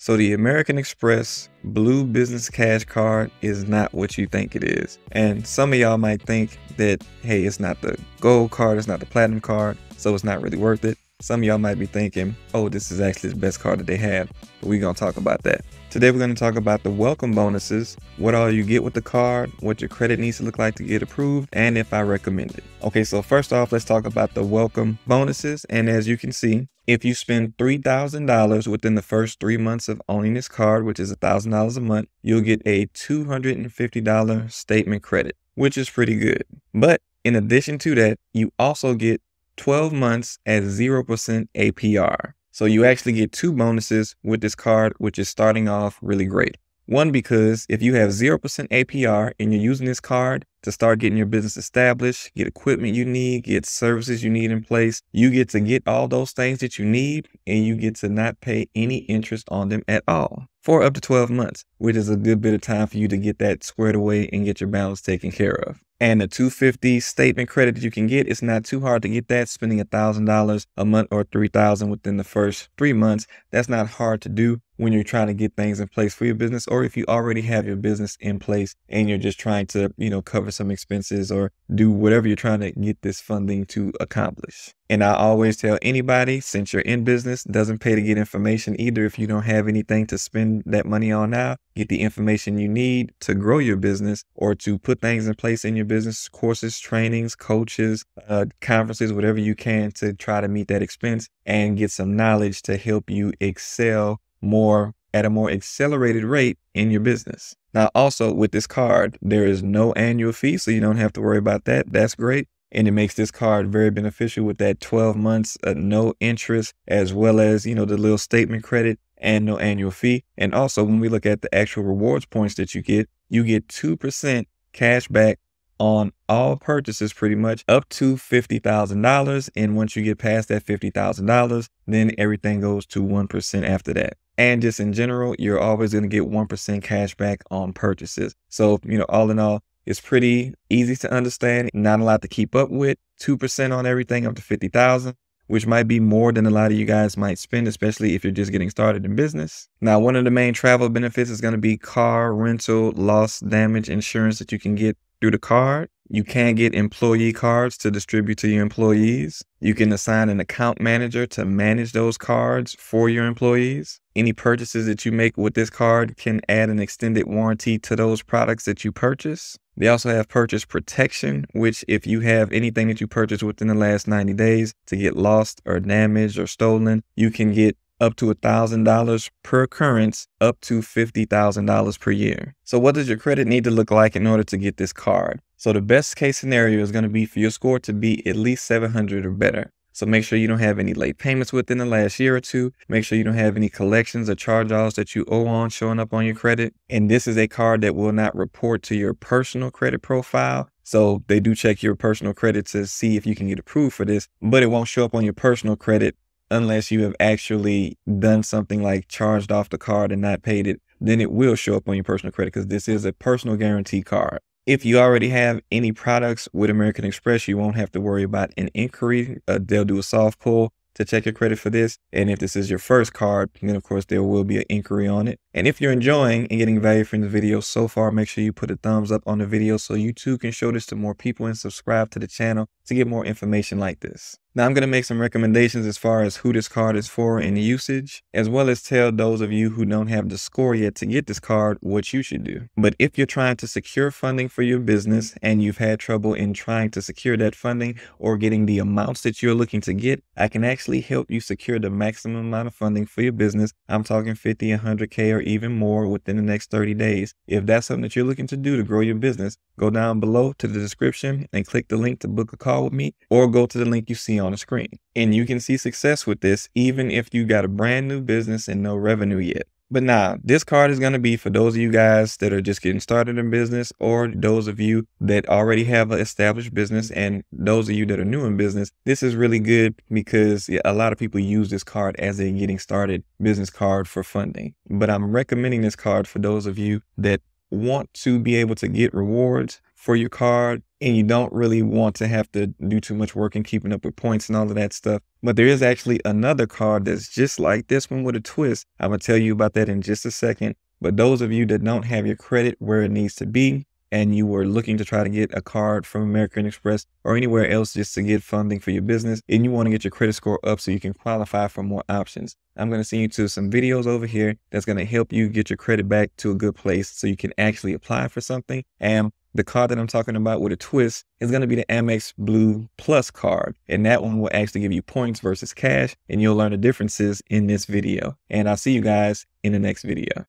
So the American Express Blue Business Cash Card is not what you think it is. And some of y'all might think that, hey, it's not the gold card, it's not the platinum card, so it's not really worth it. Some of y'all might be thinking, oh, this is actually the best card that they have. But we're to talk about that. Today, we're going to talk about the welcome bonuses, what all you get with the card, what your credit needs to look like to get approved, and if I recommend it. Okay, so first off, let's talk about the welcome bonuses. And as you can see, if you spend $3,000 within the first three months of owning this card, which is $1,000 a month, you'll get a $250 statement credit, which is pretty good. But in addition to that, you also get 12 months at 0% APR. So you actually get two bonuses with this card, which is starting off really great. One, because if you have 0% APR and you're using this card to start getting your business established, get equipment you need, get services you need in place, you get to get all those things that you need and you get to not pay any interest on them at all for up to 12 months, which is a good bit of time for you to get that squared away and get your balance taken care of. And the 250 statement credit that you can get it's not too hard to get that. Spending a thousand dollars a month or 3000 within the first three months that's not hard to do when you're trying to get things in place for your business or if you already have your business in place and you're just trying to you know cover some expenses or do whatever you're trying to get this funding to accomplish and I always tell anybody, since you're in business, doesn't pay to get information either. If you don't have anything to spend that money on now, get the information you need to grow your business or to put things in place in your business, courses, trainings, coaches, uh, conferences, whatever you can to try to meet that expense and get some knowledge to help you excel more at a more accelerated rate in your business. Now, also with this card, there is no annual fee, so you don't have to worry about that. That's great. And it makes this card very beneficial with that 12 months, uh, no interest, as well as, you know, the little statement credit and no annual fee. And also, when we look at the actual rewards points that you get, you get 2% cash back on all purchases pretty much up to $50,000. And once you get past that $50,000, then everything goes to 1% after that. And just in general, you're always going to get 1% cash back on purchases. So, you know, all in all, it's pretty easy to understand, not a lot to keep up with. 2% on everything up to 50,000, which might be more than a lot of you guys might spend, especially if you're just getting started in business. Now, one of the main travel benefits is going to be car rental loss damage insurance that you can get through the card. You can get employee cards to distribute to your employees. You can assign an account manager to manage those cards for your employees. Any purchases that you make with this card can add an extended warranty to those products that you purchase. They also have purchase protection, which if you have anything that you purchase within the last 90 days to get lost or damaged or stolen, you can get up to $1,000 per occurrence, up to $50,000 per year. So what does your credit need to look like in order to get this card? So the best case scenario is going to be for your score to be at least 700 or better. So make sure you don't have any late payments within the last year or two. Make sure you don't have any collections or charge offs that you owe on showing up on your credit. And this is a card that will not report to your personal credit profile. So they do check your personal credit to see if you can get approved for this, but it won't show up on your personal credit unless you have actually done something like charged off the card and not paid it, then it will show up on your personal credit because this is a personal guarantee card. If you already have any products with American Express, you won't have to worry about an inquiry. Uh, they'll do a soft pull to check your credit for this. And if this is your first card, then of course there will be an inquiry on it. And if you're enjoying and getting value from the video so far, make sure you put a thumbs up on the video so you too can show this to more people and subscribe to the channel to get more information like this. Now I'm going to make some recommendations as far as who this card is for and usage, as well as tell those of you who don't have the score yet to get this card what you should do. But if you're trying to secure funding for your business and you've had trouble in trying to secure that funding or getting the amounts that you're looking to get, I can actually help you secure the maximum amount of funding for your business. I'm talking 50, 100K or even more within the next 30 days. If that's something that you're looking to do to grow your business, go down below to the description and click the link to book a call with me or go to the link you see on the screen. And you can see success with this even if you got a brand new business and no revenue yet. But now, this card is going to be for those of you guys that are just getting started in business or those of you that already have an established business and those of you that are new in business. This is really good because a lot of people use this card as a getting started business card for funding. But I'm recommending this card for those of you that want to be able to get rewards for your card and you don't really want to have to do too much work in keeping up with points and all of that stuff. But there is actually another card that's just like this one with a twist. I'm going to tell you about that in just a second. But those of you that don't have your credit where it needs to be, and you were looking to try to get a card from American Express or anywhere else just to get funding for your business, and you want to get your credit score up so you can qualify for more options, I'm going to send you to some videos over here that's going to help you get your credit back to a good place so you can actually apply for something. And the card that I'm talking about with a twist is going to be the Amex Blue Plus card. And that one will actually give you points versus cash. And you'll learn the differences in this video. And I'll see you guys in the next video.